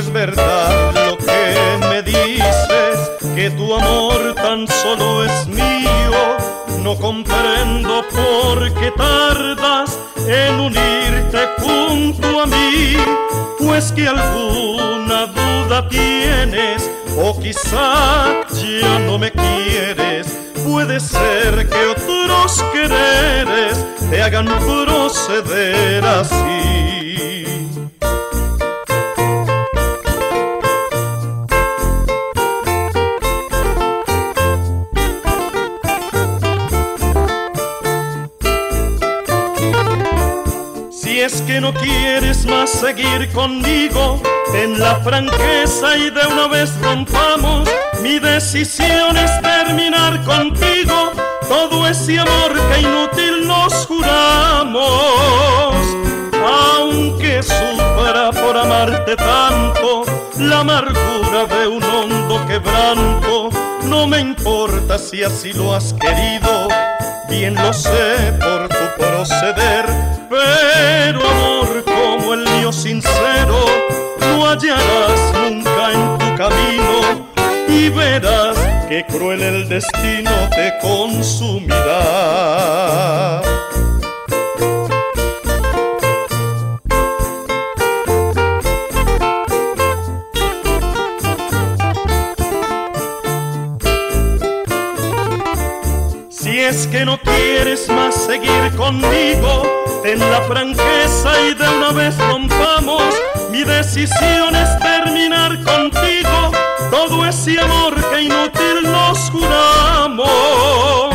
verdad lo que me dices, que tu amor tan solo es mío. No comprendo por qué tardas en unirte junto a mí, pues que alguna duda tienes o quizá ya no me quieres. Puede ser que otros quereres te hagan proceder así. Es que no quieres más seguir conmigo, ten la franqueza y de una vez rompamos. Mi decisión es terminar contigo todo ese amor que inútil nos juramos. Aunque sufra por amarte tanto, la amargura de un hondo quebranto, no me importa si así lo has querido, bien lo sé por hallarás nunca en tu camino y verás que cruel el destino te consumirá. Si es que no quieres más seguir conmigo, ten la franqueza y de una vez rompamos. Mi decisión es terminar contigo. Todo ese amor que inútil nos juramos.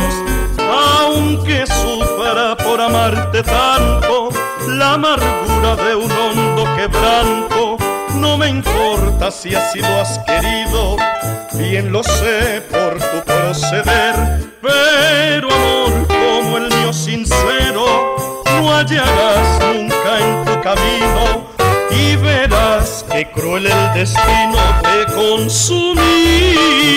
Aunque sufra por amarte tanto, la amargura de un hondo quebranto, no me importa si así lo has querido, bien lo sé por tu proceder, pero amor como el mío sincero, no hallarás y verás que cruel el destino te consumirá.